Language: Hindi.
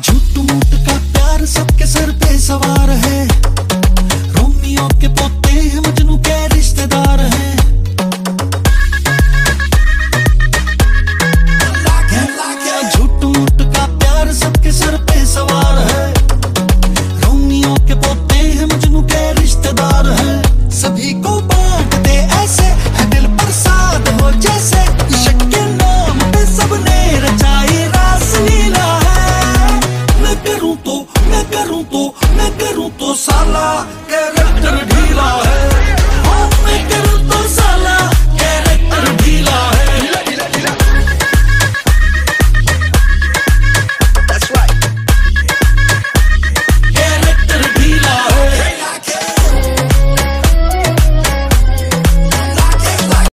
झूठ मूठ का प्यार सबके सर पे सवार है। tú, me quiero tu sala, quererte